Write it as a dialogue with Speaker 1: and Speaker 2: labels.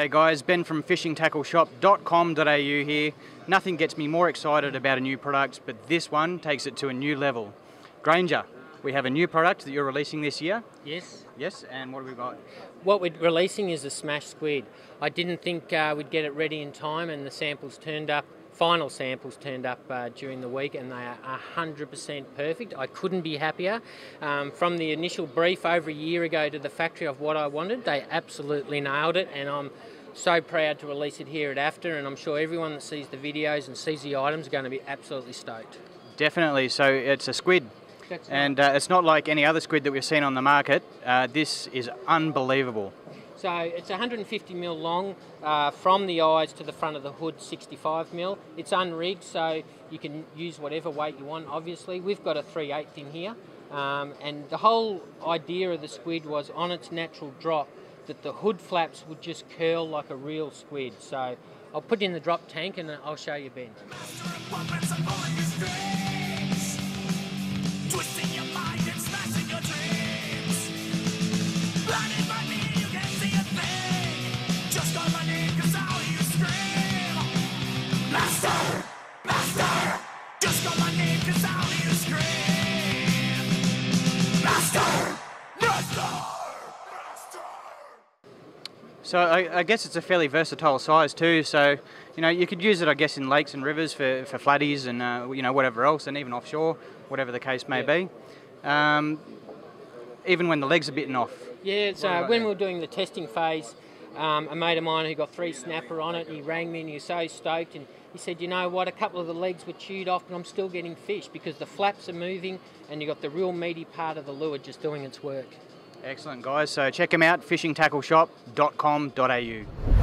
Speaker 1: G'day guys, Ben from fishingtackleshop.com.au here. Nothing gets me more excited about a new product, but this one takes it to a new level. Granger, we have a new product that you're releasing this year.
Speaker 2: Yes.
Speaker 1: Yes, and what have we got?
Speaker 2: What we're releasing is a smash squid. I didn't think uh, we'd get it ready in time, and the samples turned up. Final samples turned up uh, during the week, and they are 100% perfect. I couldn't be happier. Um, from the initial brief over a year ago to the factory of what I wanted, they absolutely nailed it, and I'm so proud to release it here at AFTA, and I'm sure everyone that sees the videos and sees the items are going to be absolutely stoked.
Speaker 1: Definitely. So it's a squid,
Speaker 2: That's
Speaker 1: and uh, it's not like any other squid that we've seen on the market. Uh, this is unbelievable.
Speaker 2: So it's 150 mil long uh, from the eyes to the front of the hood, 65 mil. It's unrigged, so you can use whatever weight you want. Obviously, we've got a 3 8 in here, um, and the whole idea of the squid was on its natural drop that the hood flaps would just curl like a real squid. So I'll put it in the drop tank and I'll show you Ben.
Speaker 1: So I, I guess it's a fairly versatile size too. So you know you could use it, I guess, in lakes and rivers for, for flatties and uh, you know whatever else, and even offshore, whatever the case may be. Um, even when the legs are bitten off.
Speaker 2: Yeah, so
Speaker 1: What
Speaker 2: when
Speaker 1: that?
Speaker 2: we were doing the testing phase, um, a mate of mine who got three snapper on it, he rang me and he was so stoked and he said, you know what, a couple of the legs were chewed off, but I'm still getting fish because the flaps are moving and you got the real meaty part of the lure just doing its work.
Speaker 1: Excellent, guys. So check them out, fishingtackleshop.com.au.